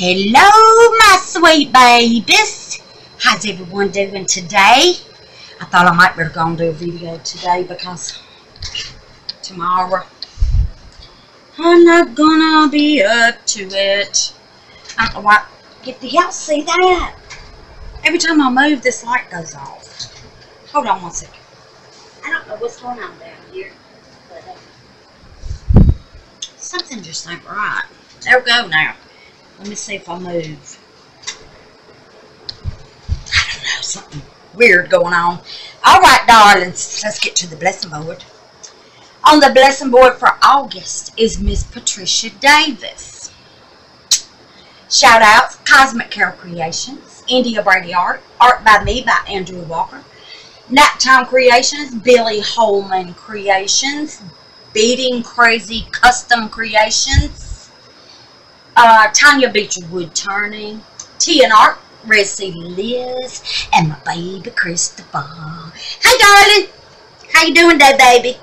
Hello, my sweet babies. How's everyone doing today? I thought I might better go and do a video today because tomorrow I'm not gonna be up to it. I don't know. Get the y'all see that? Every time I move, this light goes off. Hold on one second. I don't know what's going on down here, but uh, something just ain't right. There we go now. Let me see if I move. I don't know, something weird going on. All right, darlings, let's get to the blessing board. On the blessing board for August is Miss Patricia Davis. Shout out Cosmic Carol Creations, India Brady Art, Art by me by Andrew Walker, Naptime Creations, Billy Holman Creations, Beating Crazy Custom Creations, uh, Tanya Beecher Wood Turning, T and Art, Red City Liz, and my baby Christopher. Hey, darling. How you doing today, baby?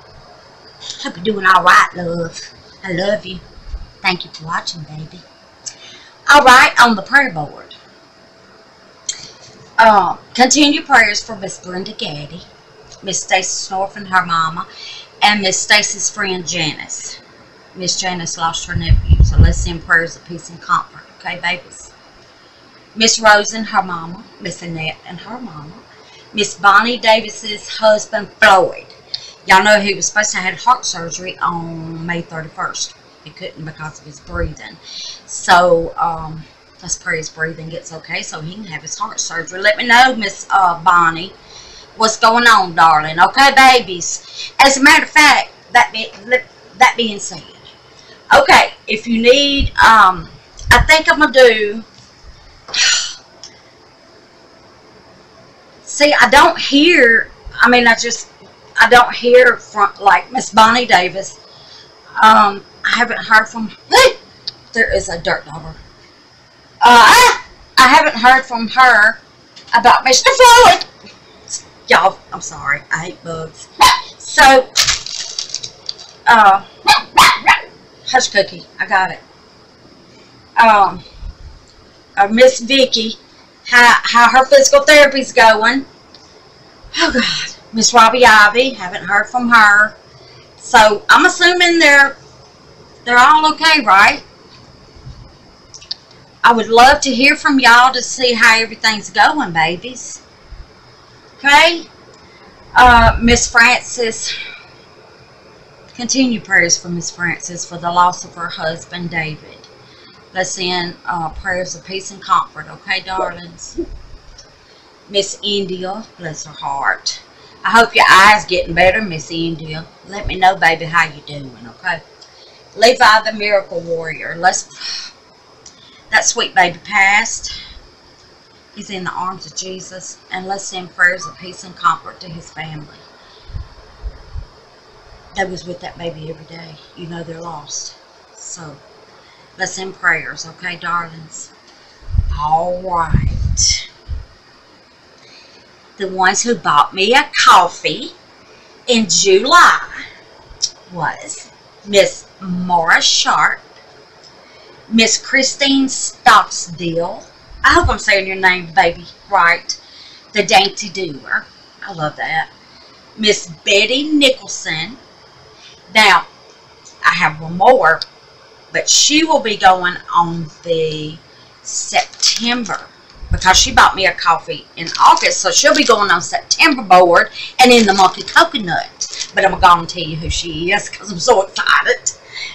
Hope you're doing all right, love. I love you. Thank you for watching, baby. All right, on the prayer board. Um, continue prayers for Miss Brenda Gaddy, Miss Stacy Snorf and her mama, and Miss Stacy's friend Janice. Miss Janice lost her nephew, so let's send prayers of peace and comfort, okay, babies? Miss Rose and her mama, Miss Annette and her mama, Miss Bonnie Davis's husband Floyd. Y'all know he was supposed to have heart surgery on May 31st. He couldn't because of his breathing. So, um, let's pray his breathing gets okay so he can have his heart surgery. Let me know, Miss uh, Bonnie, what's going on, darling. Okay, babies? As a matter of fact, that, be, that being said, okay, if you need, um, I think I'm going to do, see, I don't hear, I mean, I just, I don't hear from, like, Miss Bonnie Davis. Um, I haven't heard from, there is a dirt daughter. Uh, I haven't heard from her about Mr. Floyd. Y'all, I'm sorry. I hate bugs. So, uh, hush cookie. I got it. Um, uh, Miss Vicky, how, how her physical therapy's going. Oh, God. Miss Robbie Ivy, haven't heard from her. So, I'm assuming they're, they're all okay, right? I would love to hear from y'all to see how everything's going, babies. Okay? Uh, Miss Francis, continue prayers for Miss Francis for the loss of her husband, David. Let's send uh, prayers of peace and comfort, okay, darlings? Miss India, bless her heart. I hope your eye's getting better, Miss India. Let me know, baby, how you doing, okay? Levi the Miracle Warrior. Let's that sweet baby passed. He's in the arms of Jesus. And let's send prayers of peace and comfort to his family. They was with that baby every day. You know they're lost. So, let's send prayers, okay, darlings? All right. The ones who bought me a coffee in July was Miss Maura Sharp, Miss Christine Stocksdale. I hope I'm saying your name, baby, right. The Dainty Doer. I love that. Miss Betty Nicholson. Now, I have one more, but she will be going on the September because she bought me a coffee in August, so she'll be going on September board and in the Monkey Coconut. But I'm going to tell you who she is because I'm so excited.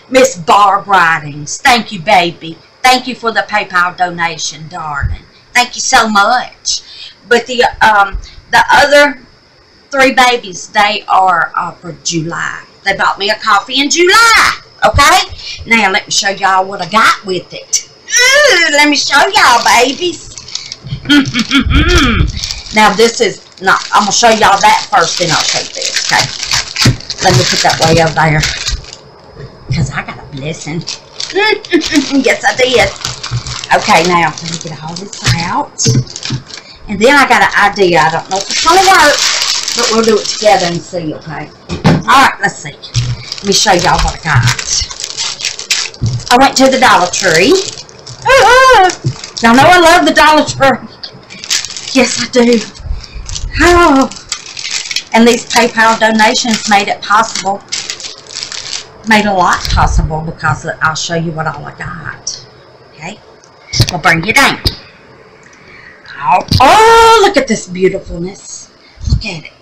Miss Barb Ridings. Thank you, baby. Thank you for the PayPal donation, darling. Thank you so much. But the um the other three babies, they are uh, for July. They bought me a coffee in July. Okay? Now let me show y'all what I got with it. Ooh, let me show y'all, babies. now this is not. I'm gonna show y'all that first, then I'll show this. Okay? Let me put that way over there. Because I got a blessing. yes, I did. Okay, now, let me get all this out. And then I got an idea. I don't know if it's going to work, but we'll do it together and see, okay? Alright, let's see. Let me show y'all what I got. I went to the Dollar Tree. Y'all know I love the Dollar Tree. Yes, I do. Oh. And these PayPal donations made it possible. Made a lot possible because I'll show you what all I got. Okay? I'll bring you down. Oh, oh, look at this beautifulness. Look at it.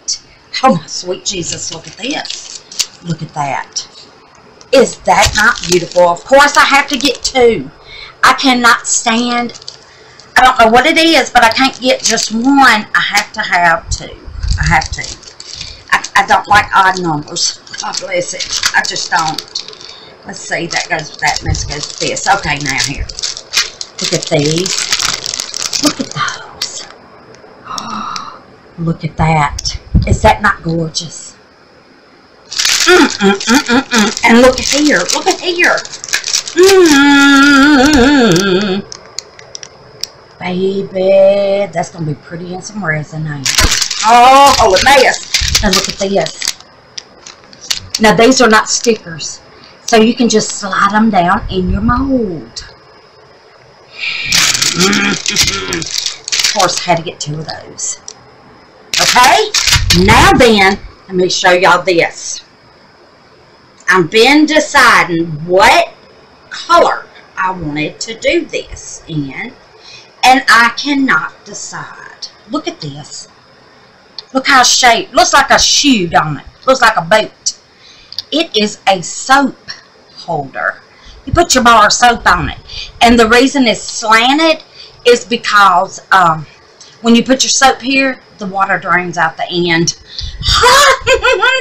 Oh, my sweet Jesus, look at this. Look at that. Is that not beautiful? Of course, I have to get two. I cannot stand, I don't know what it is, but I can't get just one. I have to have two. I have to. I, I don't like odd numbers. God bless it. I just don't. Let's see. That goes that. This goes with this. Okay, now here. Look at these. Look at those. Oh, look at that. Is that not gorgeous? Mm, mm, mm, mm, mm. And look at here. Look at here. Mm. Baby, that's going to be pretty in some resin, ain't it? Oh, oh, a mess. And look at this. Now, these are not stickers. So you can just slide them down in your mold. of course, had to get two of those. Okay? Now then, let me show y'all this. I've been deciding what color I wanted to do this in. And I cannot decide. Look at this. Look how shaped. Looks like a shoe, don't it? Looks like a boot. It is a soap holder. You put your bar of soap on it. And the reason it's slanted is because um, when you put your soap here, the water drains out the end.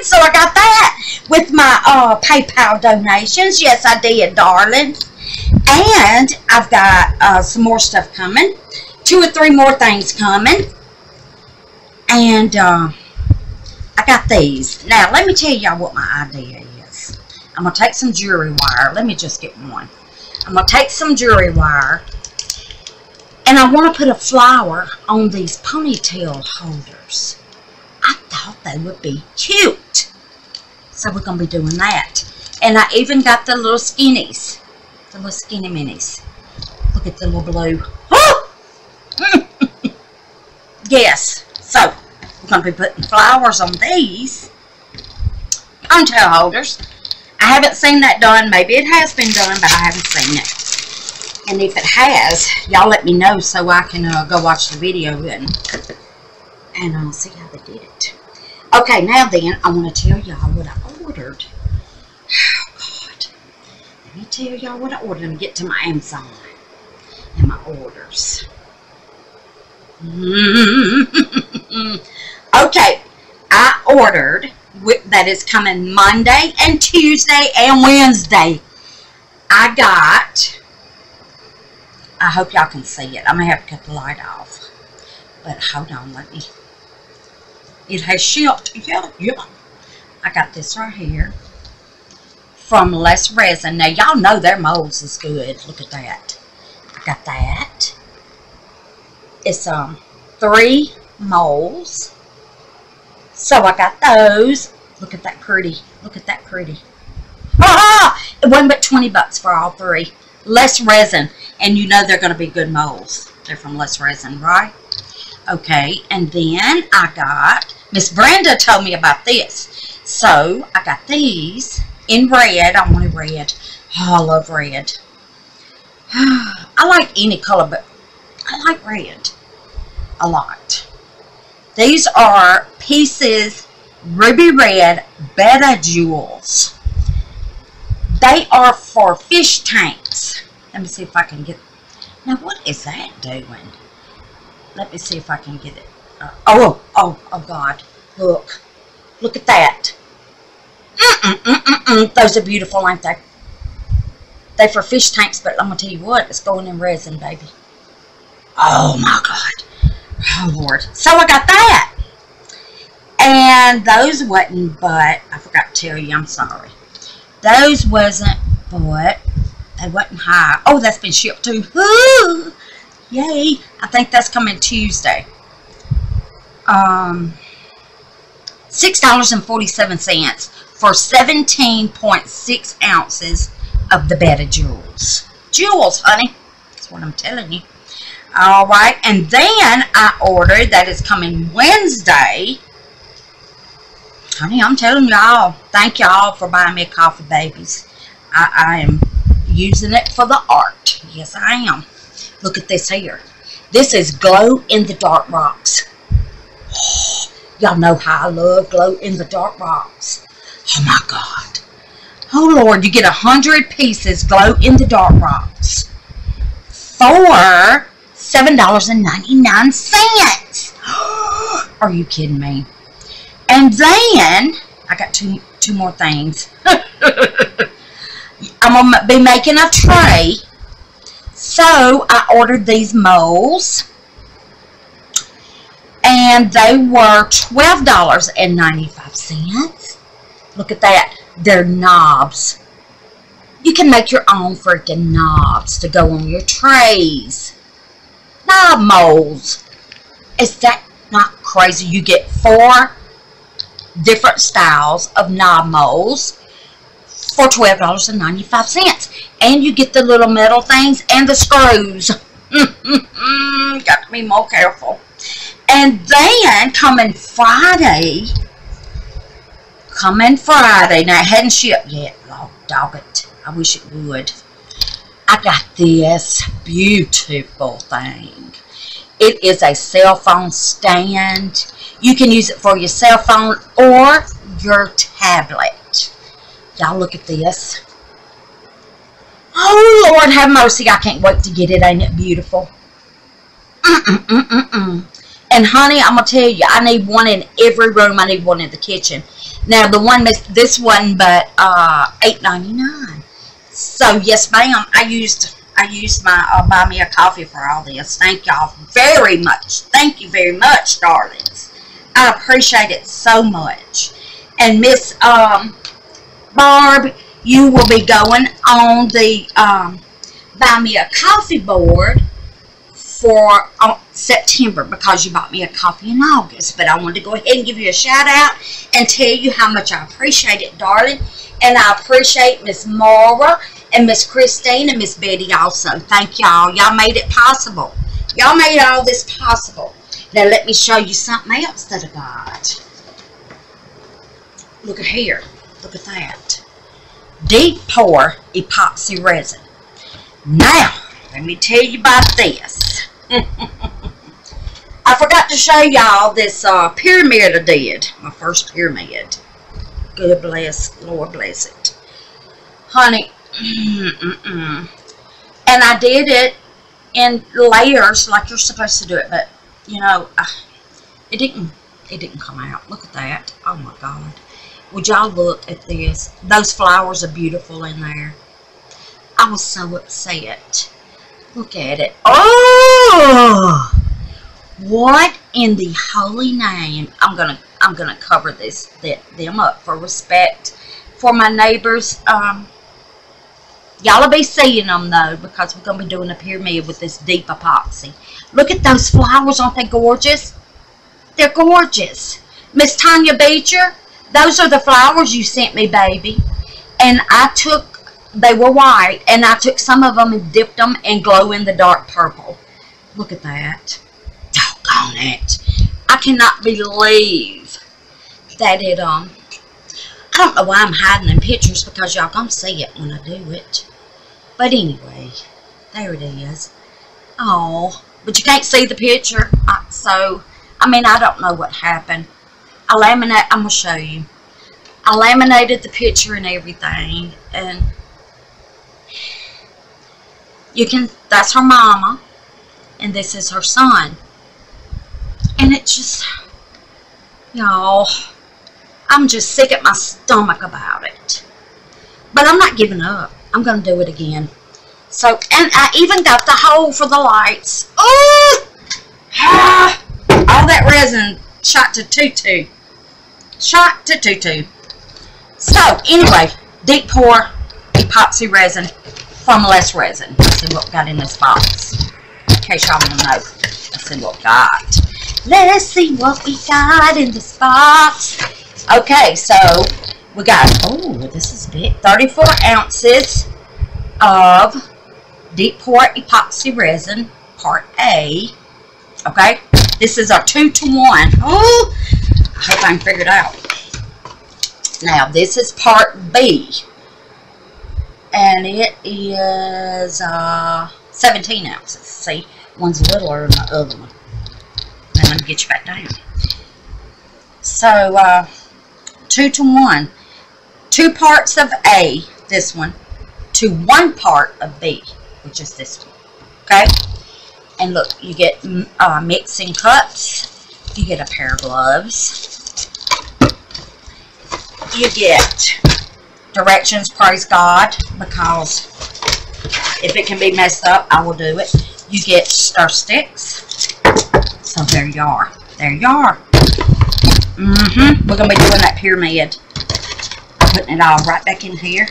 so I got that with my uh, PayPal donations. Yes, I did, darling. And I've got uh, some more stuff coming. Two or three more things coming. And uh, I got these. Now, let me tell y'all what my idea is. I'm going to take some jewelry wire. Let me just get one. I'm going to take some jewelry wire. And I want to put a flower on these ponytail holders. I thought they would be cute. So we're going to be doing that. And I even got the little skinnies. The little skinny minis. Look at the little blue. Yes. So, we're going to be putting flowers on these ponytail holders. I haven't seen that done. Maybe it has been done, but I haven't seen it. And if it has, y'all let me know so I can uh, go watch the video and, and I'll uh, see how they did it. Okay, now then, I want to tell y'all what I ordered God, let me tell y'all what I ordered. Let me get to my Amazon and my orders. okay, I ordered, that is coming Monday and Tuesday and Wednesday. I got, I hope y'all can see it. I'm going to have to cut the light off. But hold on, let me, it has shipped. Yeah, yeah. I got this right here from Let's Resin. Now, y'all know their molds is good. Look at that. I got that. It's um three molds. So I got those. Look at that pretty. Look at that pretty. Ah! It wasn't but 20 bucks for all three. Let's Resin. And you know they're going to be good molds. They're from Let's Resin, right? Okay, and then I got, Miss Brenda told me about this. So, I got these in red. I wanted red. Oh, I love red. I like any color, but I like red a lot. These are pieces ruby red betta jewels. They are for fish tanks. Let me see if I can get... Now, what is that doing? Let me see if I can get it. Uh, oh, oh, oh, God. Look. Look at that. Mm -mm -mm Those are beautiful, aren't they? They're for fish tanks, but I'm going to tell you what, it's going in resin, baby. Oh, my God. Oh, Lord. So I got that. And those wasn't but, I forgot to tell you, I'm sorry. Those wasn't but, they wasn't high. Oh, that's been shipped too. Ooh, yay. I think that's coming Tuesday. Um, $6.47 for 17.6 ounces of the Betta Jewels. Jewels, honey. That's That's what I'm telling you. All right, and then I ordered that is coming Wednesday. Honey, I'm telling y'all, thank y'all for buying me a coffee, babies. I, I am using it for the art. Yes, I am. Look at this here. This is glow in the dark rocks. y'all know how I love glow in the dark rocks. Oh my God. Oh Lord, you get a hundred pieces glow in the dark rocks for $7.99. Are you kidding me? And then, I got two, two more things. I'm going to be making a tray. So, I ordered these molds. And they were $12.95. Look at that. They're knobs. You can make your own freaking knobs to go on your trays. Knob molds. Is that not crazy? You get four different styles of knob molds for $12.95. And you get the little metal things and the screws. Got to be more careful. And then, coming Friday, coming Friday, now it hadn't shipped yet, oh, dog it. I wish it would. I got this beautiful thing. It is a cell phone stand. You can use it for your cell phone or your tablet. Y'all look at this. Oh, Lord have mercy. I can't wait to get it. Ain't it beautiful? Mm -mm -mm and, honey, I'm going to tell you, I need one in every room. I need one in the kitchen. Now, the one, this one, but uh, $8.99. So yes, ma'am. I used I used my uh, buy me a coffee for all this. Thank y'all very much. Thank you very much, darlings. I appreciate it so much. And Miss um, Barb, you will be going on the um, buy me a coffee board for uh, September because you bought me a coffee in August. But I wanted to go ahead and give you a shout out and tell you how much I appreciate it, darling. And I appreciate Miss Maura and Miss Christine and Miss Betty also. Thank y'all. Y'all made it possible. Y'all made all this possible. Now let me show you something else that I got. Look at here. Look at that. Deep pour epoxy resin. Now, let me tell you about this. I forgot to show y'all this uh, pyramid I did. My first pyramid. Good bless, Lord bless it. Honey, and I did it in layers like you're supposed to do it, but, you know, uh, it didn't, it didn't come out. Look at that. Oh, my God. Would y'all look at this? Those flowers are beautiful in there. I was so upset. Look at it. Oh! What in the holy name? I'm gonna I'm gonna cover this that them up for respect for my neighbors. Um, y'all will be seeing them though because we're gonna be doing a pyramid with this deep epoxy. Look at those flowers, aren't they gorgeous? They're gorgeous. Miss Tanya Beecher, those are the flowers you sent me, baby. And I took, they were white, and I took some of them and dipped them in glow-in-the-dark purple. Look at that. Doggone it. I cannot believe that it, um, I don't know why I'm hiding in pictures because y'all gonna see it when I do it. But anyway, there it is. Oh, but you can't see the picture. Uh, so, I mean, I don't know what happened. I laminate, I'm to show you. I laminated the picture and everything. And you can, that's her mama. And this is her son. And it just, y'all, I'm just sick at my stomach about it. But I'm not giving up. I'm going to do it again. So, and I even got the hole for the lights. Oh! Ah, all that resin shot to tutu. Shot to tutu. So, anyway, deep pour epoxy resin from Let's Resin. Let's see what we got in this box. In case y'all want to know. Let's see what we got. Let's see what we got in this box. Okay, so we got, oh, this is big, 34 ounces of deep pour epoxy resin, part A. Okay, this is a two to one. Oh, I hope I can figure it out. Now, this is part B. And it is uh, 17 ounces. See, one's littler than the other one. Let me get you back down. So, uh, two to one. Two parts of A, this one, to one part of B, which is this one. Okay? And look, you get mm, uh, mixing cups. You get a pair of gloves you get directions, praise God, because if it can be messed up, I will do it. You get stir sticks. So there you are. There you are. Mm-hmm. We're going to be doing that pyramid. Putting it all right back in here.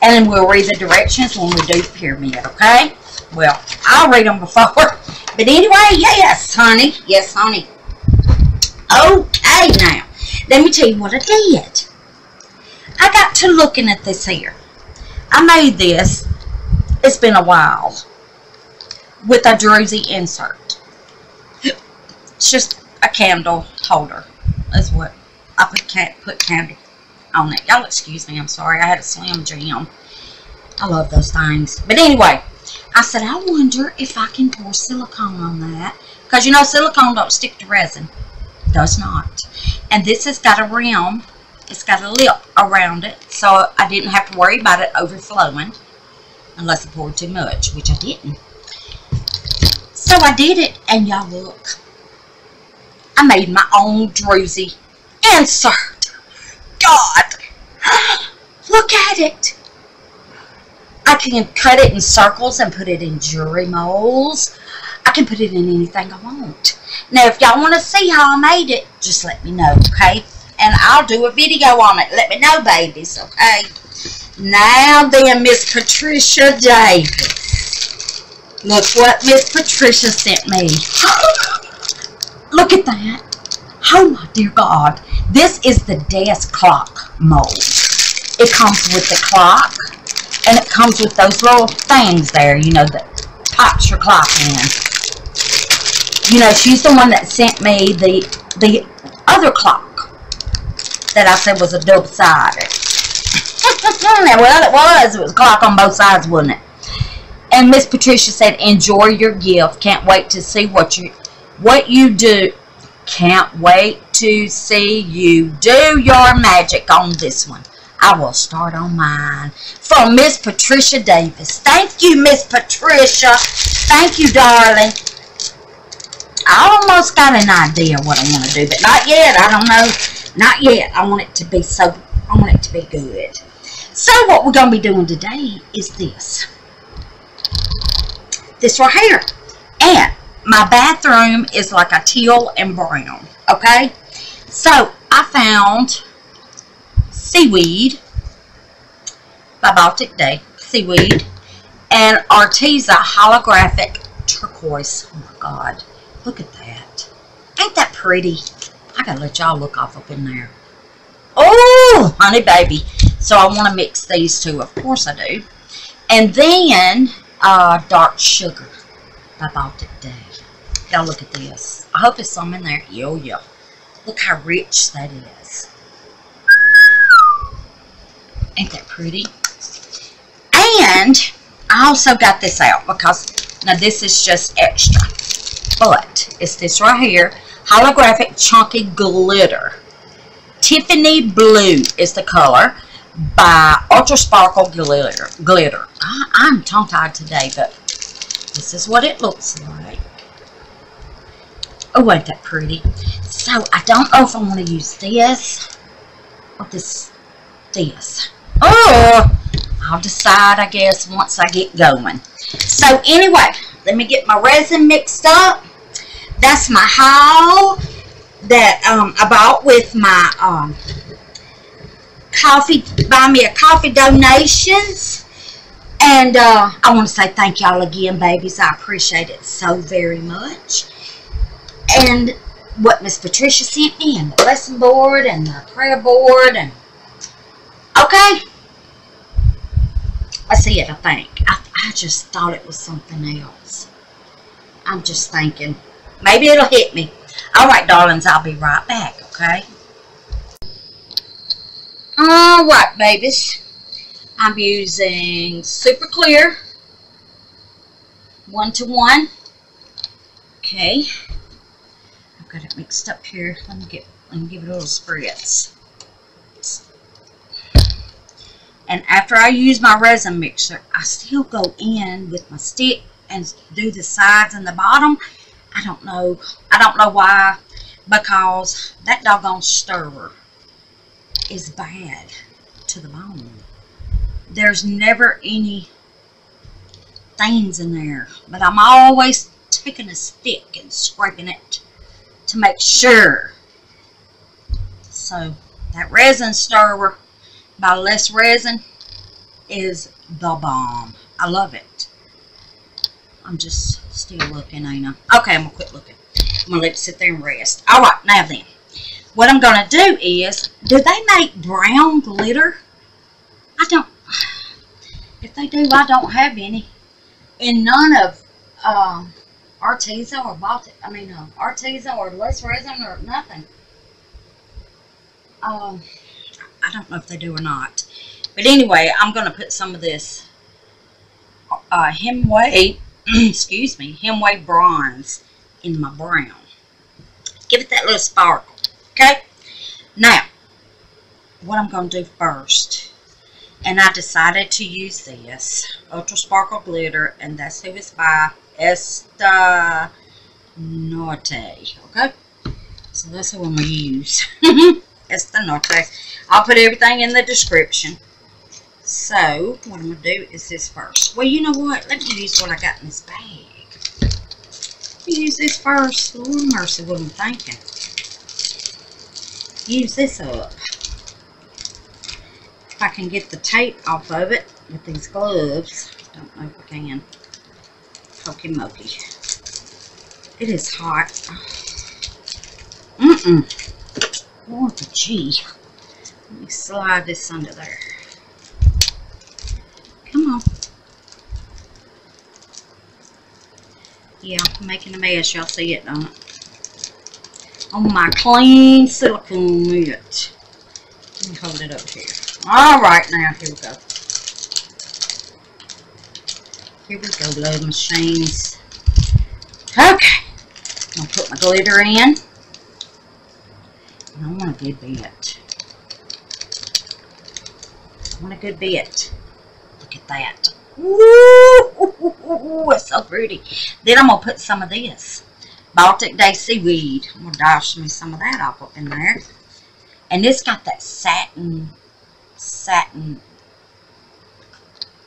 And then we'll read the directions when we do the pyramid, okay? Well, I'll read them before. But anyway, yes, honey. Yes, honey. Okay, now. Let me tell you what I did. I got to looking at this here. I made this, it's been a while, with a druzy insert. It's just a candle holder. That's what I put, can't put candle on it. Y'all excuse me, I'm sorry. I had a Slim Jim. I love those things. But anyway, I said, I wonder if I can pour silicone on that. Because you know silicone don't stick to resin. Does not and this has got a rim it's got a lip around it so I didn't have to worry about it overflowing unless I poured too much which I didn't so I did it and y'all look I made my own druzy insert God look at it I can cut it in circles and put it in jewelry molds I can put it in anything I want now, if y'all want to see how I made it, just let me know, okay? And I'll do a video on it. Let me know, babies, okay? Now then, Miss Patricia Davis. Look what Miss Patricia sent me. Look at that. Oh, my dear God. This is the desk clock mold. It comes with the clock, and it comes with those little things there, you know, that pops your clock in you know, she's the one that sent me the the other clock that I said was a double-sided. well, it was. It was clock on both sides, wasn't it? And Miss Patricia said, enjoy your gift. Can't wait to see what you what you do. Can't wait to see you do your magic on this one. I will start on mine. From Miss Patricia Davis. Thank you, Miss Patricia. Thank you, darling. I almost got an idea what I want to do, but not yet. I don't know. Not yet. I want it to be so, I want it to be good. So what we're going to be doing today is this. This right here. And my bathroom is like a teal and brown. Okay? So I found seaweed by Baltic Day. Seaweed. And Arteza holographic turquoise. Oh my God. Look at that. Ain't that pretty? I gotta let y'all look off up in there. Oh, honey baby. So I want to mix these two. Of course I do. And then, uh, dark sugar by Baltic Day. Y'all look at this. I hope there's some in there. Yo, yo. Look how rich that is. Ain't that pretty? And I also got this out because, now this is just extra but it's this right here holographic chunky glitter Tiffany blue is the color by ultra sparkle glitter glitter I, am tongue tied today but this is what it looks like oh ain't that pretty so I don't know if I want to use this or this this oh I'll decide I guess once I get going so anyway let me get my resin mixed up that's my haul that um, I bought with my um, coffee, buy me a coffee donations. And uh, I want to say thank y'all again, babies. I appreciate it so very much. And what Miss Patricia sent me, and the lesson board, and the prayer board, and okay. I see it, I think. I, I just thought it was something else. I'm just thinking. Maybe it'll hit me. Alright, darlings, I'll be right back, okay? Alright, babies. I'm using Super Clear. One to one. Okay. I've got it mixed up here. Let me get let me give it a little spritz. And after I use my resin mixer, I still go in with my stick and do the sides and the bottom. I don't know. I don't know why. Because that doggone stirrer is bad to the bone. There's never any stains in there. But I'm always taking a stick and scraping it to make sure. So that resin stirrer by Let's Resin is the bomb. I love it. I'm just still looking, ain't I? Okay, I'm going to quit looking. I'm going to let it sit there and rest. Alright, now then. What I'm going to do is, do they make brown glitter? I don't, if they do, I don't have any. And none of um, Arteza or Baltic, I mean, Arteza or Let's Resin or nothing. Um, I don't know if they do or not. But anyway, I'm going to put some of this uh, Hemway, excuse me, Hemway Bronze in my brown. Give it that little sparkle. Okay? Now, what I'm going to do first, and I decided to use this Ultra Sparkle Glitter, and that's who it's by, Esta Norte. Okay? So that's I'm going to use. Esta Norte. I'll put everything in the description. So, what I'm going to do is this first. Well, you know what? Let me use what I got in this bag. Use this first. Lord mercy, what I'm thinking. Use this up. If I can get the tape off of it with these gloves. Don't know if I can. Pokey mokey. It is hot. Mm-mm. Lord, gee. Let me slide this under there. Come on. Yeah, I'm making a mess. Y'all see it, don't? On my clean silicone mitt. Let me hold it up here. Alright, now, here we go. Here we go, love machines. Okay. I'm going to put my glitter in. I want a good bit. I want a good bit. Look at that. Ooh, it's so pretty. Then I'm going to put some of this. Baltic Day Seaweed. I'm going to dash me some of that off up in there. And this got that satin, satin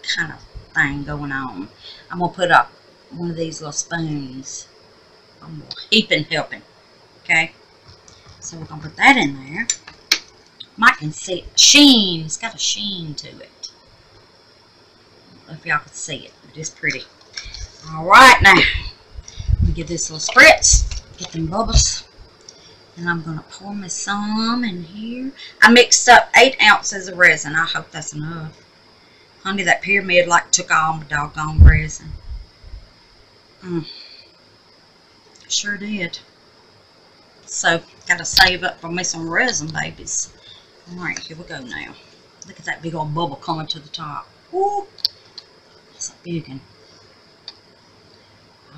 kind of thing going on. I'm going to put up one of these little spoons. I'm heaping helping. Okay. So we're going to put that in there. Might can see it. Sheen. It's got a sheen to it. if y'all can see it, it's pretty. Alright now. Let me give this little spritz. Get them bubbles. And I'm going to pour me some in here. I mixed up 8 ounces of resin. I hope that's enough. Honey, that pyramid like took all my doggone resin. Mm. Sure did. So, gotta save up for me some resin, babies. Alright, here we go now. Look at that big old bubble coming to the top. Woo! That's a big one.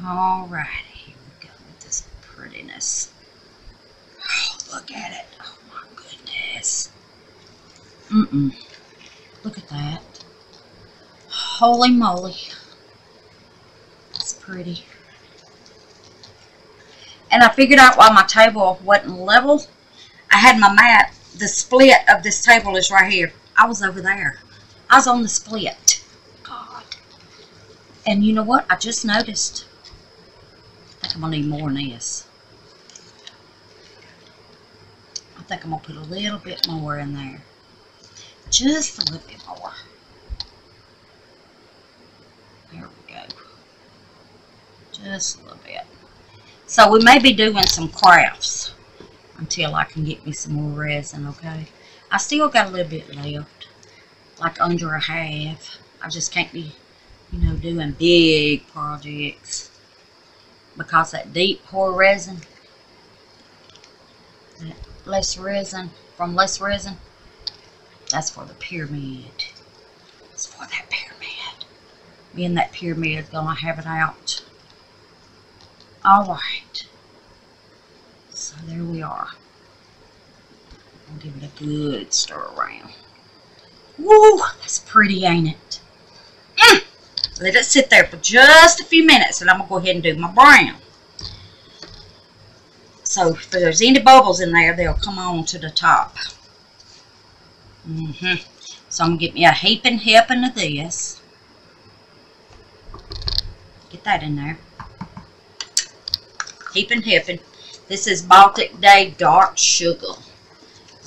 Alright, here we go with this prettiness. Oh, look at it. Oh my goodness. Mm-mm. Look at that. Holy moly. That's pretty. And I figured out why my table wasn't level. I had my mat, the split of this table is right here. I was over there. I was on the split. God. And you know what? I just noticed. I think I'm going to need more than this. I think I'm going to put a little bit more in there. Just a little bit more. There we go. Just a little bit. So we may be doing some crafts until I can get me some more resin, okay? I still got a little bit left, like under a half. I just can't be, you know, doing big projects because that deep pour resin, that Let's Resin, from Let's Resin, that's for the pyramid. It's for that pyramid. Me and that pyramid is going to have it out. Alright. So there we are. I'll give it a good stir around. Woo! That's pretty, ain't it? Mm. Let it sit there for just a few minutes and I'm going to go ahead and do my brown. So if there's any bubbles in there, they'll come on to the top. Mm hmm So I'm going to get me a heaping helping of this. Get that in there. Heaping helping. This is Baltic Day Dark Sugar.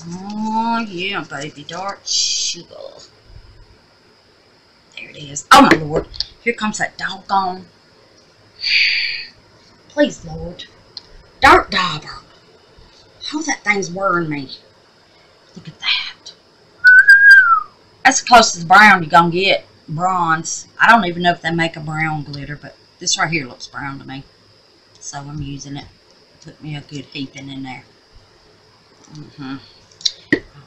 Oh, yeah, baby. Dark sugar. There it is. Oh, my Lord. Here comes that doggone. Please, Lord. Dark Dauber. How that thing's worrying me. Look at that. That's the closest brown you're going to get. Bronze. I don't even know if they make a brown glitter, but this right here looks brown to me. So I'm using it. Put me a good heaping in there. Mm-hmm.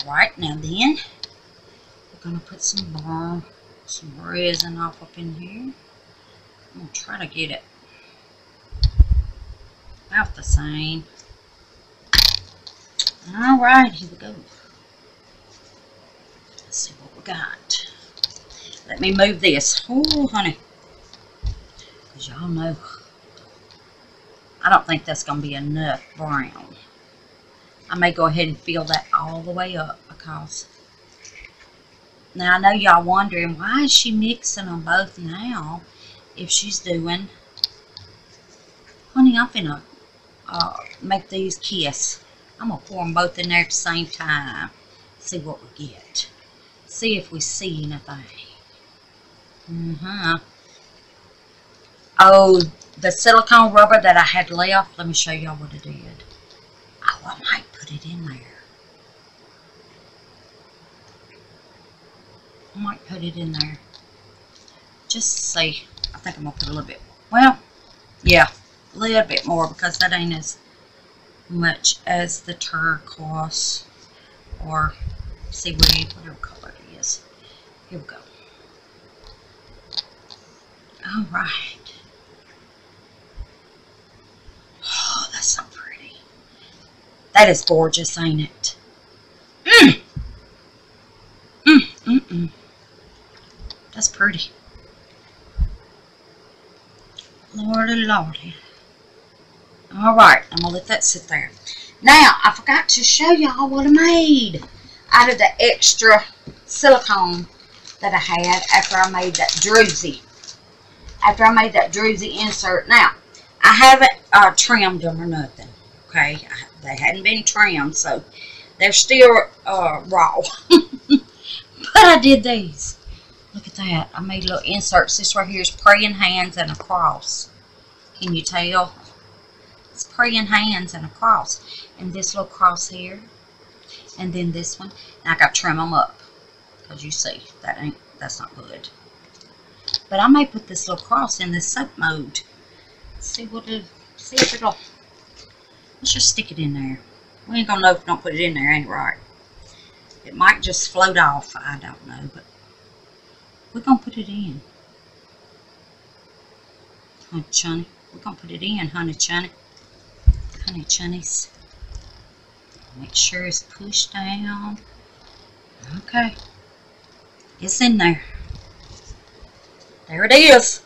Alright, now then, we're going to put some balm, some resin off up in here. I'm going to try to get it about the same. Alright, here we go. Let's see what we got. Let me move this. Oh, honey. Because y'all know, I don't think that's going to be enough brown. I may go ahead and fill that all the way up because now I know y'all wondering why is she mixing them both now if she's doing honey I'm finna uh, make these kiss. I'm gonna pour them both in there at the same time see what we get. See if we see anything. Mm-hmm oh the silicone rubber that I had left let me show y'all what it did oh I might put it in there. I might put it in there. Just to see. I think I'm going to put a little bit. Well, yeah, a little bit more because that ain't as much as the turquoise or seaweed, whatever color it is. Here we go. Alright. Oh, that's so pretty. That is gorgeous, ain't it? Mmm. Mmm, mm, mm. That's pretty. Lordy, lordy. Alright, I'm going to let that sit there. Now, I forgot to show y'all what I made out of the extra silicone that I had after I made that druzy. After I made that druzy insert. Now, I haven't uh, trimmed them or nothing. Okay, I they hadn't been trimmed, so they're still uh, raw. but I did these. Look at that. I made little inserts. This right here is praying hands and a cross. Can you tell? It's praying hands and a cross. And this little cross here. And then this one. And I got to trim them up. Because you see, that ain't, that's not good. But I may put this little cross in this soap mode. See what it, see if it'll Let's just stick it in there. We ain't gonna know if we don't put it in there, ain't right? It might just float off, I don't know, but we're gonna put it in. Honey chunny. We're gonna put it in, honey chunny. Honey chunnies. Make sure it's pushed down. Okay. It's in there. There it is.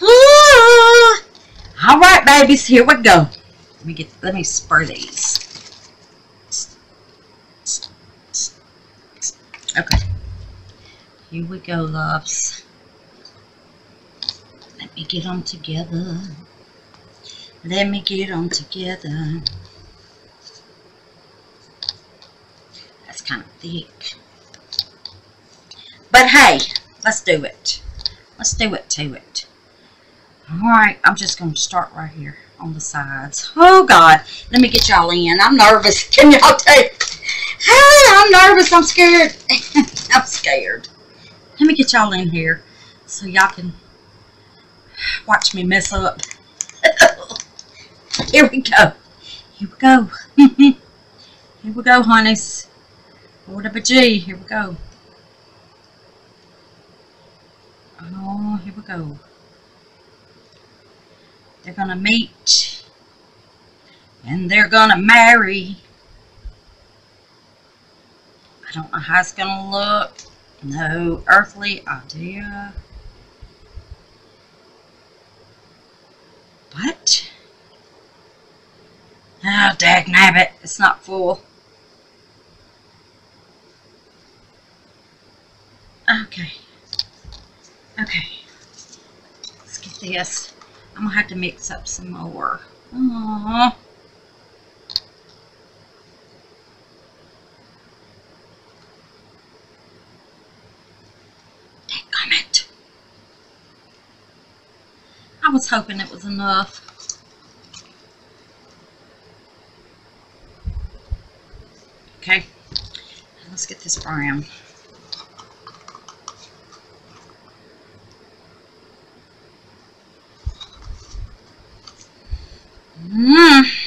All right, babies, here we go. Let me get, let me spur these. Okay. Here we go, loves. Let me get them together. Let me get them together. That's kind of thick. But hey, let's do it. Let's do it to it. Alright, I'm just going to start right here on the sides. Oh, God. Let me get y'all in. I'm nervous. Can y'all take? I'm nervous. I'm scared. I'm scared. let me get y'all in here so y'all can watch me mess up. here we go. Here we go. here we go, honeys. What a G. Here we go. Oh, here we go. They're gonna meet and they're gonna marry. I don't know how it's gonna look. No earthly idea. What? Oh, dag nabbit. It's not full. Okay. Okay. Let's get this. I'm to have to mix up some more. Aww. it. I was hoping it was enough. Okay, let's get this brown. Mmm.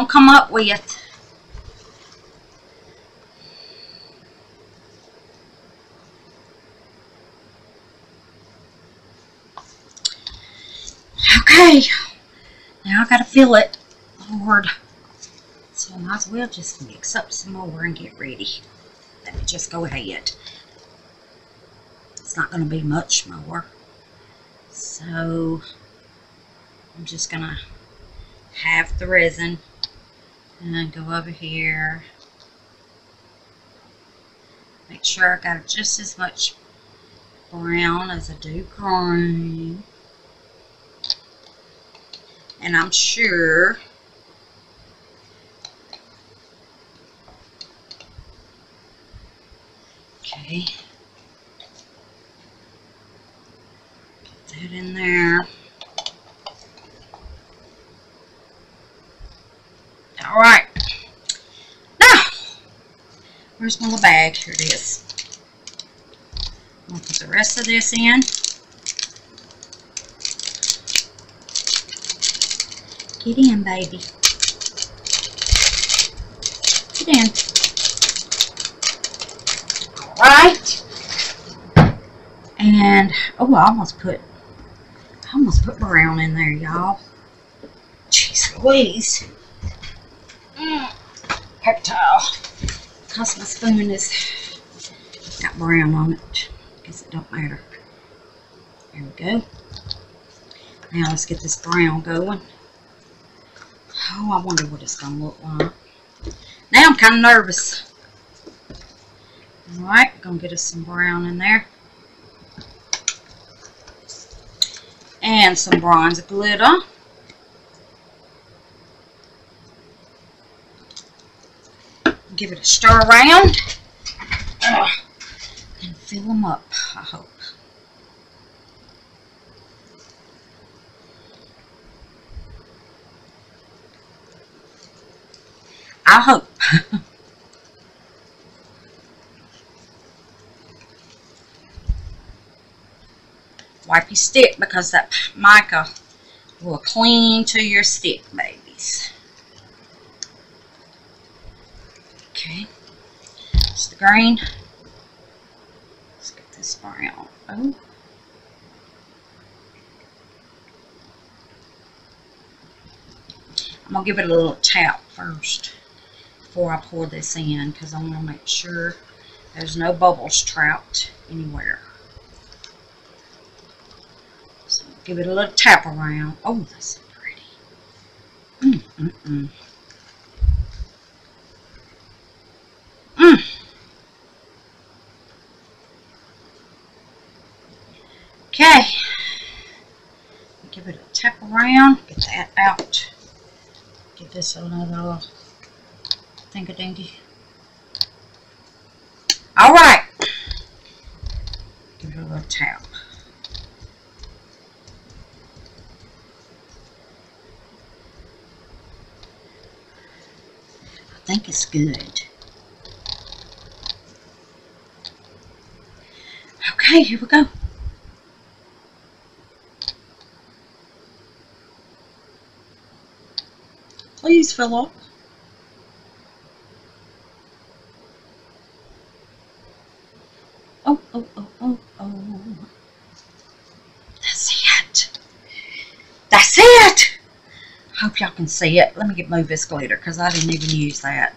To come up with. Okay. Now I gotta fill it. Lord. So I might as well just mix up some more and get ready. Let me just go ahead. It's not gonna be much more. So I'm just gonna have the resin and go over here. Make sure I got just as much brown as I do green and I'm sure okay. Put that in there all right now where's my little bag here it is I'm gonna put the rest of this in Get in, baby. Get in. Alright. And, oh, I almost put, I almost put brown in there, y'all. Jeez Louise. Because my spoon is got brown on it. Guess it don't matter. There we go. Now let's get this brown going. Oh, I wonder what it's going to look like. Now I'm kind of nervous. Alright, going to get us some brown in there. And some bronze glitter. Give it a stir around. And fill them up, I hope. I hope. Wipe your stick because that mica will cling to your stick, babies. Okay. It's the Let's get this brown. Oh. I'm going to give it a little tap first before I pour this in because I want to make sure there's no bubbles trapped anywhere. So give it a little tap around. Oh, that's pretty. Mm, mm. Mm. Okay. Give it a tap around. Get that out. Give this another little think a dinky. Alright. Give it a little tap. I think it's good. Okay, here we go. Fill up. Oh, oh, oh, oh, oh. That's it. That's it. Hope y'all can see it. Let me get move this because I didn't even use that.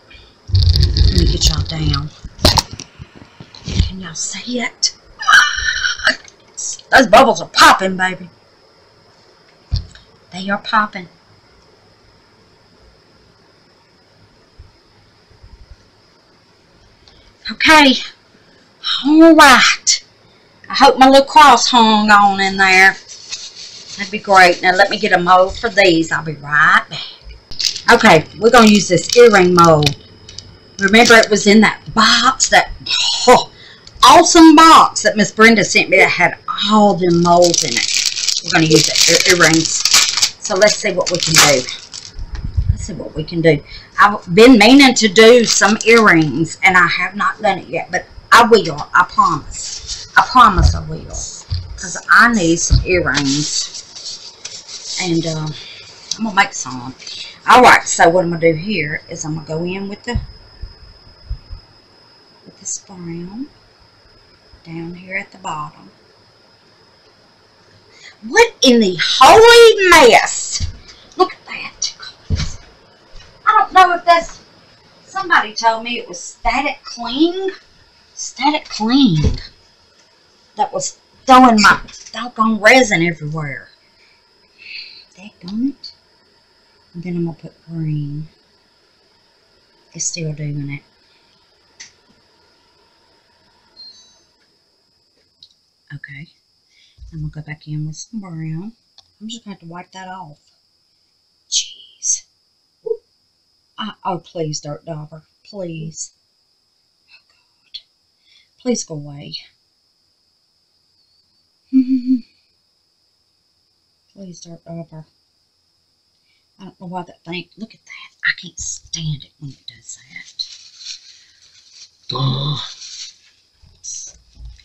Let me get y'all down. Can y'all see it? Those bubbles are popping, baby. They are popping. Okay. All right. I hope my little cross hung on in there. That'd be great. Now let me get a mold for these. I'll be right back. Okay, we're going to use this earring mold. Remember it was in that box, that oh, awesome box that Miss Brenda sent me that had all the molds in it. We're going to use the earrings. So let's see what we can do. Let's see what we can do. I've been meaning to do some earrings and I have not done it yet, but I will. I promise. I promise I will. Because I need some earrings. And uh, I'm going to make some. Alright, so what I'm going to do here is I'm going to go in with the with this brown down here at the bottom. What in the holy mess? I don't know if that's... Somebody told me it was static cling. Static cling. That was throwing my doggone resin everywhere. Daggone it. And then I'm going to put green. It's still doing it. Okay. I'm going to go back in with some brown. I'm just going to have to wipe that off. Jeez. Uh, oh, please, Dirt Dauber. Please. Oh, God. Please go away. please, Dirt Dauber. I don't know why that thing... Look at that. I can't stand it when it does that.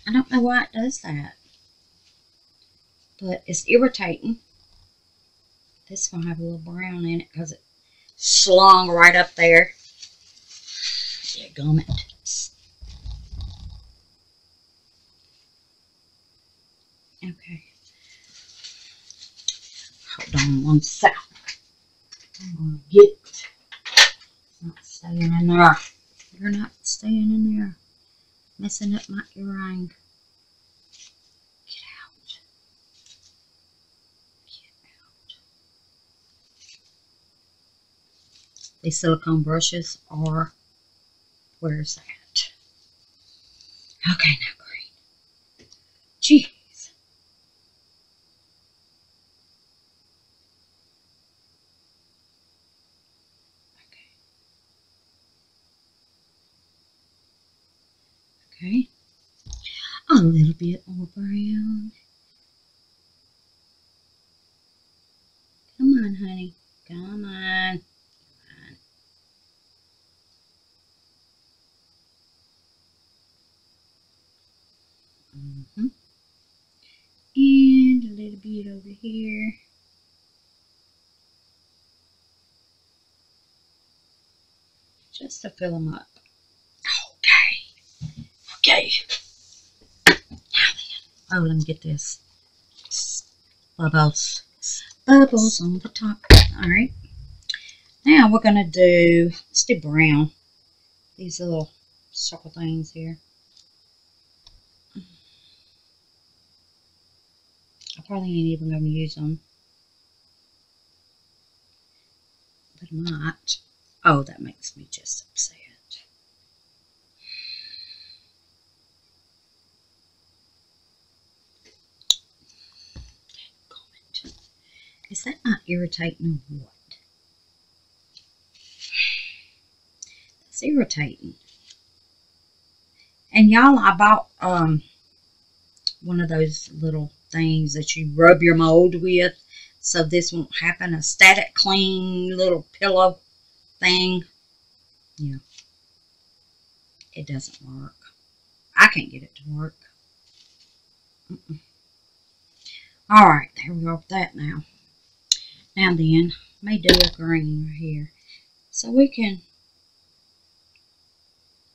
I don't know why it does that. But it's irritating. This one have a little brown in it because it slung right up there. Yeah, gummit. Okay. Hold on one sec. I'm to get not staying in there. You're not staying in there messing up my earring. Get out. Get out. These silicone brushes are, where's that? Okay, now green. Jeez. Okay. A little bit more brown. Come on, honey. Come on. Come on. Mm -hmm. And a little bit over here. Just to fill them up. Okay. Now then. Oh, let me get this. Bubbles. Bubbles on the top. Alright. Now we're going to do, let's do brown. These little circle things here. I probably ain't even going to use them. But I might. Oh, that makes me just upset. Is that not irritating or what? That's irritating. And y'all, I bought um one of those little things that you rub your mold with so this won't happen. A static clean little pillow thing. Yeah. It doesn't work. I can't get it to work. Mm -mm. All right, there we go with that now. Now then, may do a green right here. So we can,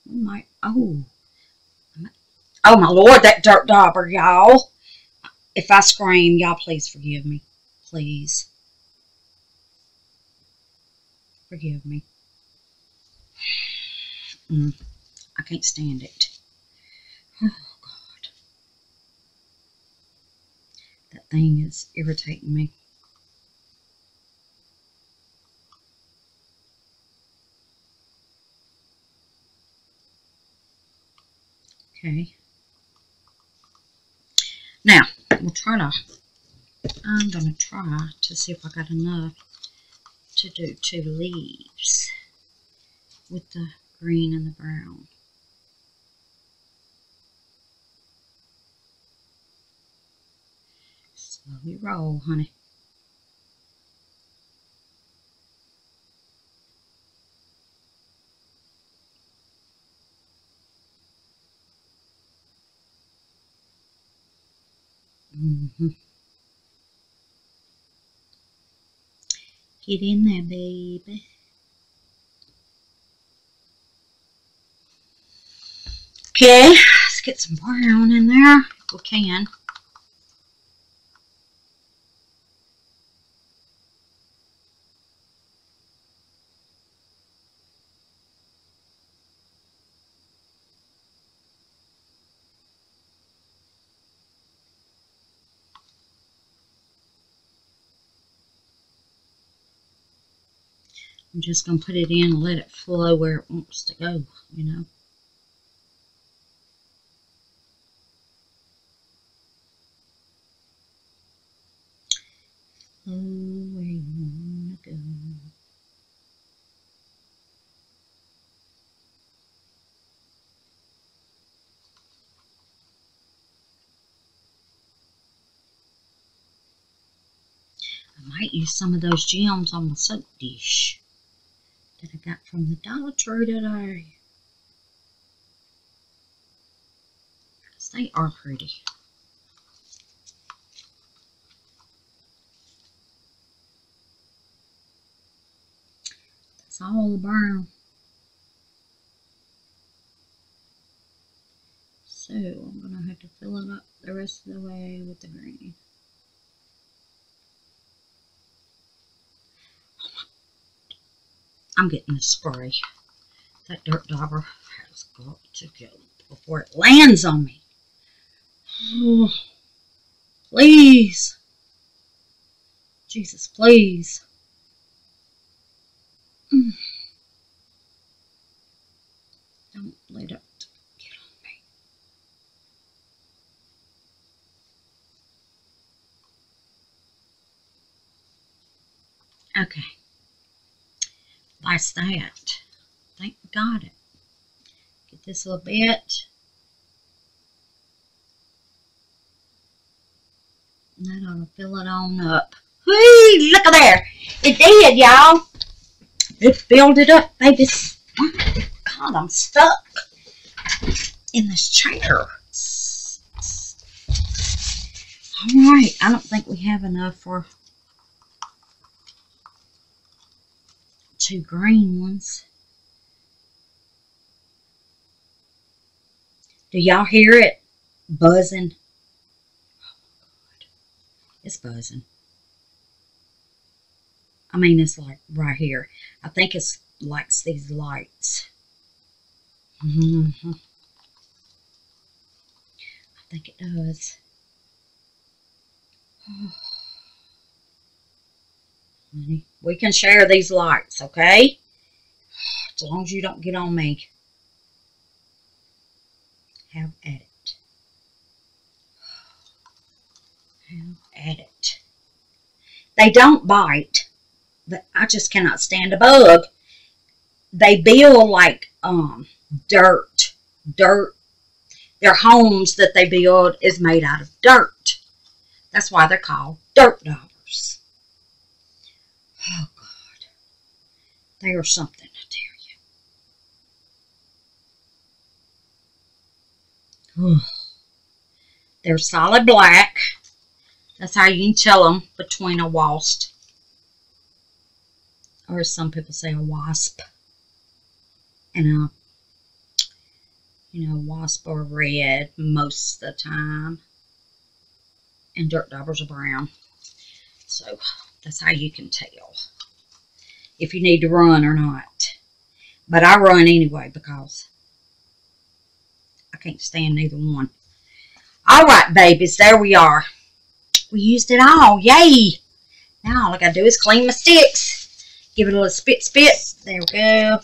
we might, oh, oh my lord, that dirt dauber, y'all. If I scream, y'all please forgive me. Please. Forgive me. Mm, I can't stand it. Oh, God. That thing is irritating me. Okay. Now, try to, I'm going to try to see if I got enough to do two leaves with the green and the brown. Slowly roll, honey. Mm -hmm. Get in there, baby. Okay, let's get some brown in there we can. I'm just going to put it in and let it flow where it wants to go, you know. Flow where you want to go. I might use some of those gems on my soap dish that I got from the Dollar Tree today. They are pretty. That's all brown. So I'm going to have to fill it up the rest of the way with the green. I'm getting a spray. That dirt dauber has got to go before it lands on me. Please. Jesus, please. Don't let it get on me. Okay. That's that. Thank God it. Get this little bit. And that ought to fill it on up. Whee! Look at there. It did, y'all. It filled it up, baby. God, I'm stuck in this chair. All right. I don't think we have enough for two green ones. Do y'all hear it buzzing? Oh it's buzzing. I mean, it's like right here. I think it's like these lights. Mm -hmm. I think it does. Oh. We can share these lights, okay? As long as you don't get on me. Have at it. Have at it. They don't bite, but I just cannot stand a bug. They build like um dirt. Dirt. Their homes that they build is made out of dirt. That's why they're called dirt daubers. Oh, God. They are something, I tell you. They're solid black. That's how you can tell them between a wasp. Or as some people say, a wasp. And a, you know, wasp are red most of the time. And dirt daubers are brown. So, that's how you can tell if you need to run or not. But I run anyway because I can't stand neither one. All right, babies, there we are. We used it all. Yay! Now all I gotta do is clean my sticks. Give it a little spit spit. There we go.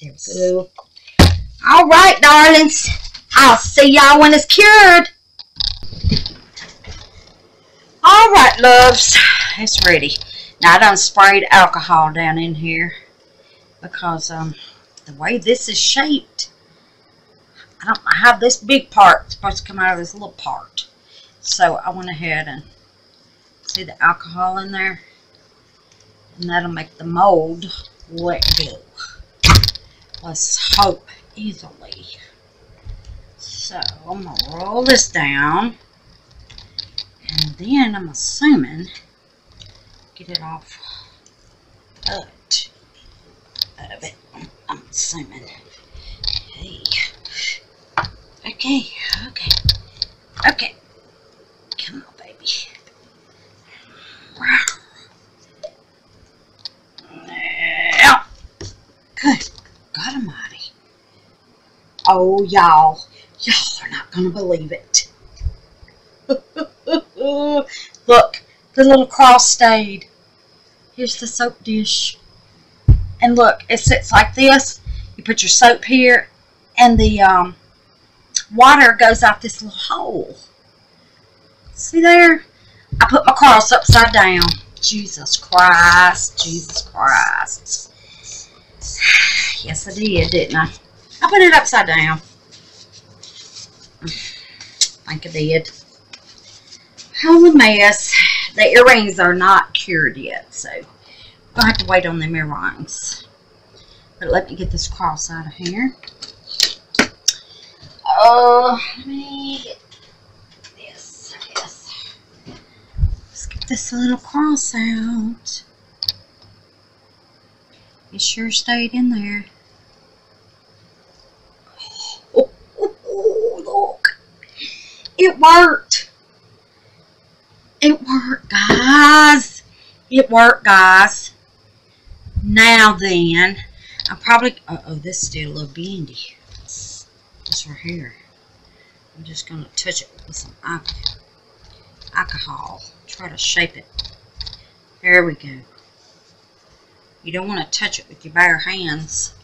There we go. All right, darlings. I'll see y'all when it's cured. All right, loves. It's ready. Now, I done sprayed alcohol down in here because um, the way this is shaped, I don't have this big part supposed to come out of this little part. So I went ahead and see the alcohol in there. And that'll make the mold let go. Let's hope easily. So I'm going to roll this down. And then I'm assuming get it off of it. Of it. I'm assuming. Hey. Okay, okay. Okay. Come on, baby. Now. Good God Almighty. Oh, y'all. Y'all are not going to believe it. Look, the little cross stayed. Here's the soap dish. And look, it sits like this. You put your soap here, and the um, water goes out this little hole. See there? I put my cross upside down. Jesus Christ, Jesus Christ. Yes, I did, didn't I? I put it upside down. I think I did. Oh, a mess. The earrings are not cured yet, so I'll have to wait on them earrings. But let me get this cross out of here. Oh, let me get this. Let's get this little cross out. It sure stayed in there. Oh, oh, oh, look. It worked. It worked, guys. It worked, guys. Now then, I probably, uh oh, this is still a little bendy. This right here. I'm just going to touch it with some alcohol. Try to shape it. There we go. You don't want to touch it with your bare hands.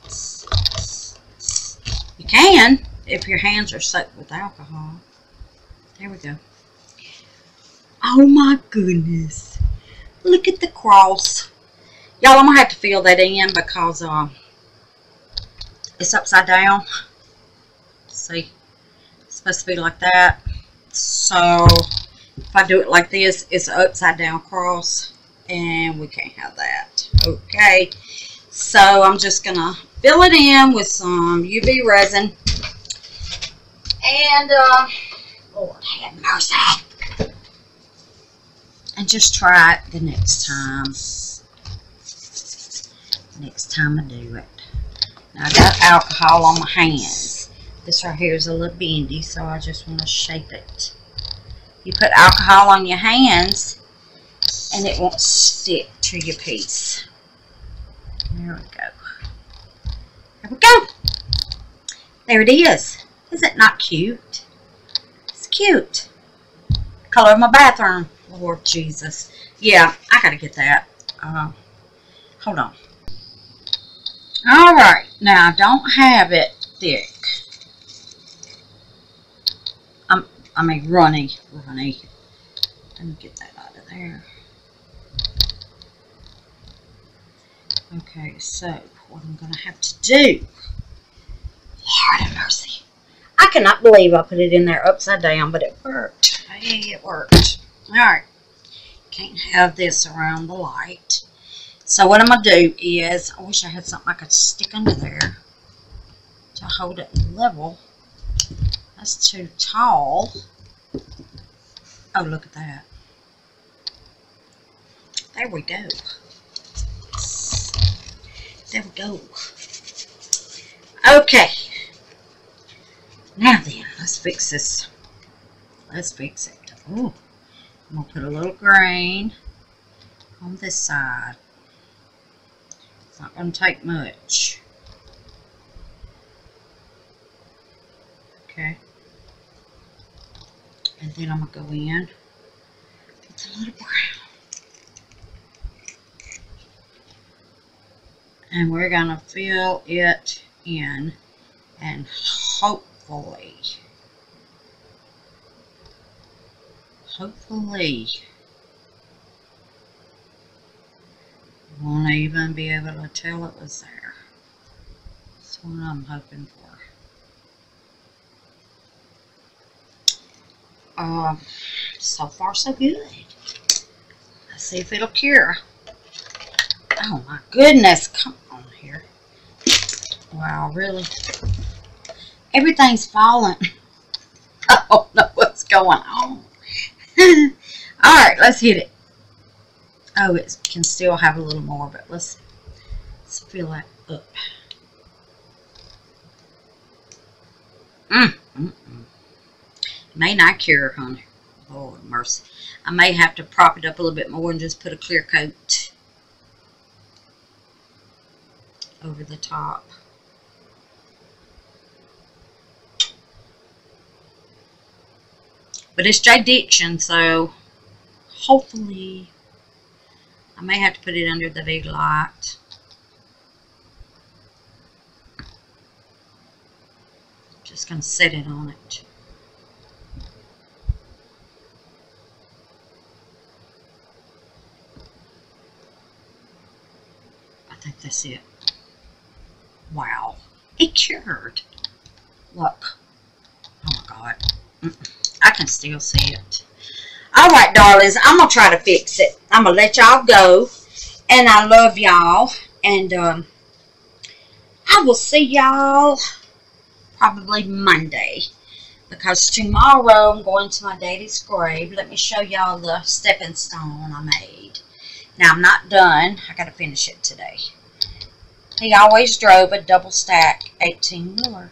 You can if your hands are soaked with alcohol. There we go. Oh my goodness. Look at the cross. Y'all, I'm going to have to fill that in because uh, it's upside down. See? It's supposed to be like that. So, if I do it like this, it's an upside down cross. And we can't have that. Okay. So, I'm just going to fill it in with some UV resin. And, uh, Lord have mercy and just try it the next time. Next time I do it. Now I got alcohol on my hands. This right here is a little bendy, so I just want to shape it. You put alcohol on your hands, and it won't stick to your piece. There we go. There we go. There it is. Is it not cute? It's cute. Color of my bathroom. Lord Jesus. Yeah, I gotta get that. Uh, hold on. Alright, now I don't have it thick. I'm, I mean runny, runny. Let me get that out of there. Okay, so what I'm going to have to do, Lord have mercy. I cannot believe I put it in there upside down, but it worked. Hey, it worked. Alright. Can't have this around the light. So what I'm going to do is, I wish I had something I could stick under there to hold it level. That's too tall. Oh, look at that. There we go. There we go. Okay. Now then, let's fix this. Let's fix it. Ooh. I'm going to put a little green on this side. It's not going to take much. Okay. And then I'm going to go in with a little brown. And we're going to fill it in and hopefully, hopefully, won't even be able to tell it was there. That's what I'm hoping for. Uh, so far so good. Let's see if it'll cure. Oh my goodness, come on here. Wow, really? Everything's falling. I don't know what's going on. Alright, let's hit it. Oh, it can still have a little more, but let's, let's fill that up. Mm, mm, mm. May not cure, honey. Lord mercy. I may have to prop it up a little bit more and just put a clear coat over the top. But it's Jadiction, so hopefully I may have to put it under the big light. Just going to set it on it. I think that's it. Wow. It cured. Look. Oh my God. Mm -mm. I can still see it. Alright, darlings. I'm going to try to fix it. I'm going to let y'all go. And I love y'all. And um, I will see y'all probably Monday. Because tomorrow I'm going to my daddy's grave. Let me show y'all the stepping stone I made. Now, I'm not done. I got to finish it today. He always drove a double stack 18 wheeler.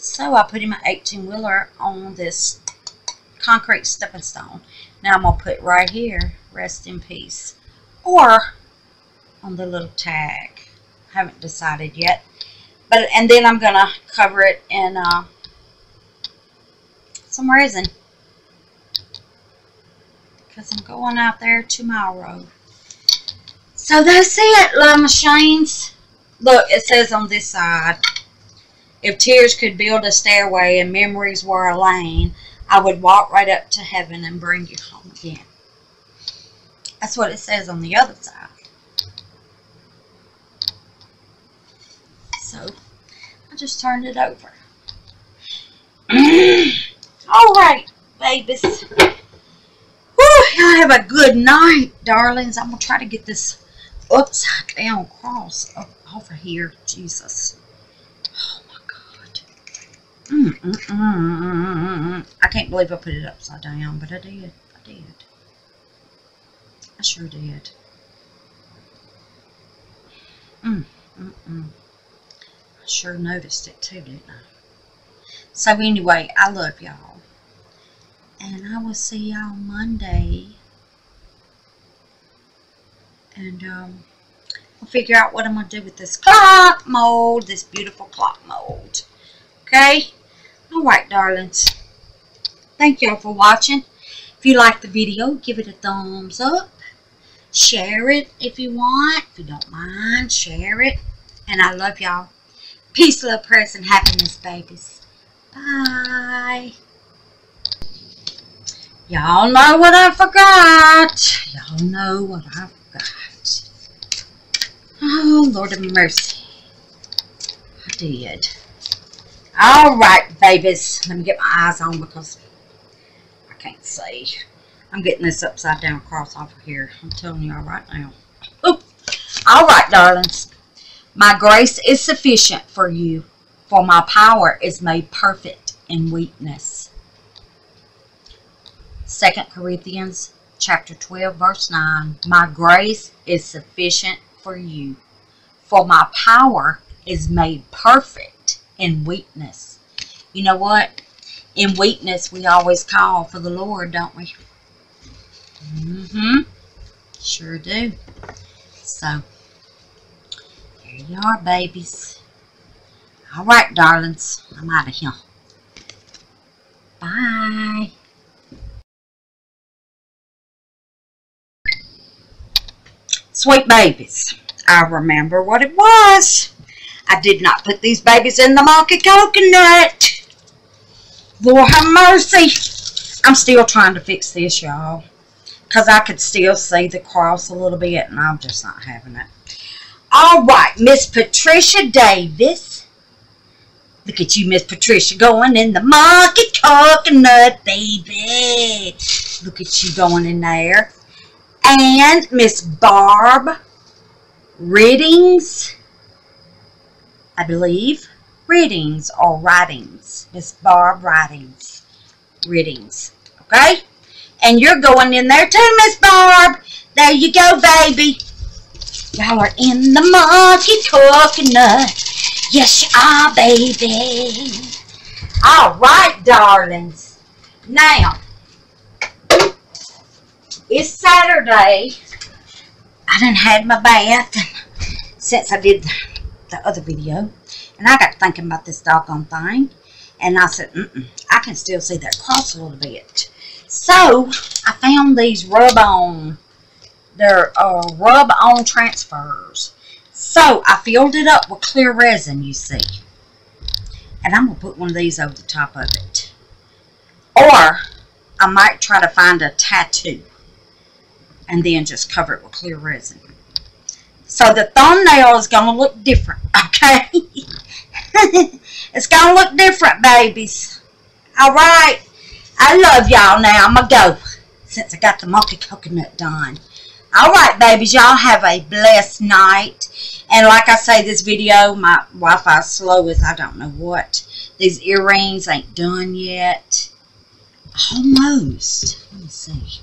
So I put him an 18 wheeler on this concrete stepping stone. Now I'm going to put right here, rest in peace. Or on the little tag. Haven't decided yet. But And then I'm going to cover it in uh, some resin. Because I'm going out there tomorrow. So that's it, love machines. Look, it says on this side, if tears could build a stairway and memories were a lane, I would walk right up to heaven and bring you home again. That's what it says on the other side. So, I just turned it over. Alright, babies. Y'all have a good night, darlings. I'm going to try to get this upside down cross up over here. Jesus. I can't believe I put it upside down, but I did. I did. I sure did. Mm, mm, mm. I sure noticed it too, didn't I? So anyway, I love y'all. And I will see y'all Monday and um, I'll figure out what I'm going to do with this clock mold, this beautiful clock mold. Okay? Alright, darlings. Thank y'all for watching. If you like the video, give it a thumbs up. Share it if you want. If you don't mind, share it. And I love y'all. Peace, love, prayers, and happiness, babies. Bye. Y'all know what I forgot. Y'all know what I forgot. Oh, Lord of mercy. I did. Alright, babies. Let me get my eyes on because I can't see. I'm getting this upside down cross off of here. I'm telling y'all right now. Alright, darlings. My grace is sufficient for you, for my power is made perfect in weakness. 2 Corinthians chapter 12 verse 9 My grace is sufficient for you, for my power is made perfect in weakness. You know what? In weakness, we always call for the Lord, don't we? Mm-hmm. Sure do. So, there you are, babies. All right, darlings. I'm out of here. Bye. Sweet babies. I remember what it was. I did not put these babies in the monkey coconut. Lord have mercy. I'm still trying to fix this, y'all. Because I could still see the cross a little bit, and I'm just not having it. All right, Miss Patricia Davis. Look at you, Miss Patricia, going in the monkey coconut, baby. Look at you going in there. And Miss Barb Riddings, I believe. Readings or writings. Miss Barb Writings. Readings. Okay? And you're going in there too, Miss Barb. There you go, baby. Y'all are in the monkey coconut. Yes, you are, baby. All right, darlings. Now, it's Saturday. I done had my bath since I did the other video. And I got thinking about this doggone thing. And I said, mm, -mm I can still see that cross a little bit. So, I found these rub-on, they're uh, rub-on transfers. So, I filled it up with clear resin, you see. And I'm going to put one of these over the top of it. Or, I might try to find a tattoo. And then just cover it with clear resin. So, the thumbnail is going to look different, okay? it's going to look different, babies. All right. I love y'all now. I'm going to go since I got the monkey coconut done. All right, babies. Y'all have a blessed night. And like I say, this video, my Wi-Fi slow as I don't know what. These earrings ain't done yet. Almost. Let me see.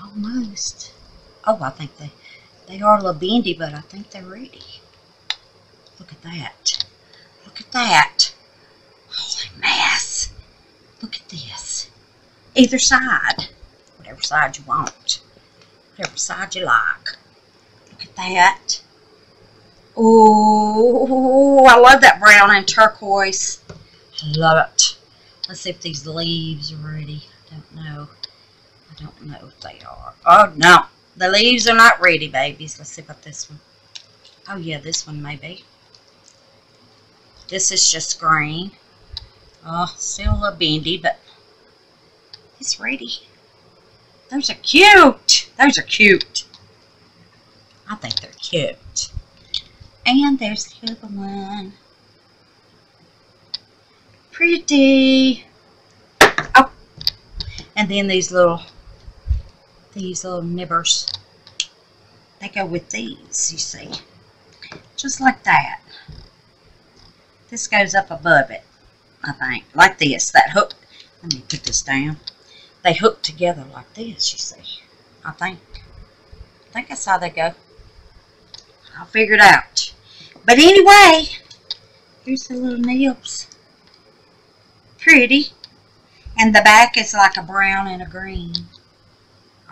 Almost. Oh, I think they, they are a little bendy, but I think they're ready. Look at that. Look at that. Holy mess. Look at this. Either side. Whatever side you want. Whatever side you like. Look at that. Oh, I love that brown and turquoise. I love it. Let's see if these leaves are ready. I don't know. I don't know if they are. Oh, no. The leaves are not ready, babies. Let's see about this one. Oh, yeah, this one maybe. This is just green. Oh, still a little bendy, but it's ready. Those are cute. Those are cute. I think they're cute. And there's the other one. Pretty. Oh. And then these little, these little nibbers. They go with these, you see. Just like that. This goes up above it, I think. Like this. That hook. Let me put this down. They hook together like this, you see. I think. I think that's how they go. I'll figure it out. But anyway, here's the little nibs. Pretty. And the back is like a brown and a green.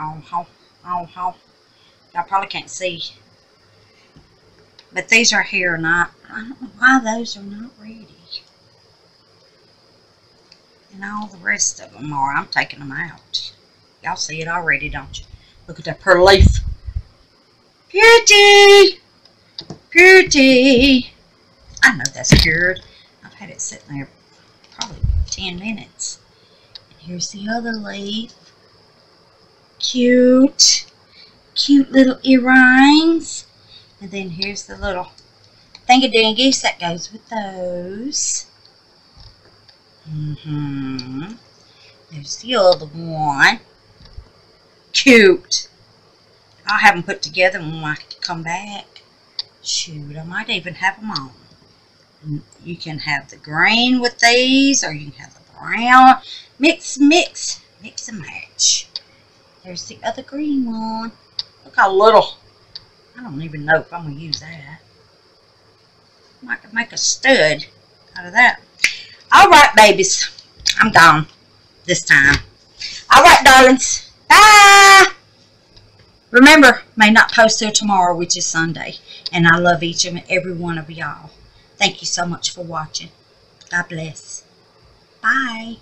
Oh, oh, oh, oh. Y'all probably can't see. But these are here not. I don't know why those are not ready. And all the rest of them are. I'm taking them out. Y'all see it already, don't you? Look at that pearl leaf. Pretty! Pretty! I know that's cured. I've had it sitting there probably 10 minutes. And here's the other leaf. Cute. Cute little earrings. And then here's the little thingy-dingies that goes with those. Mm-hmm. There's the other one. Cute. I'll have them put together when I come back. Shoot, I might even have them on. You can have the green with these, or you can have the brown. Mix, mix, mix and match. There's the other green one. Look how little. I don't even know if I'm going to use that. I could make a stud out of that. All right, babies. I'm gone this time. All right, darlings. Bye. Remember, may not post till tomorrow, which is Sunday. And I love each and every one of y'all. Thank you so much for watching. God bless. Bye.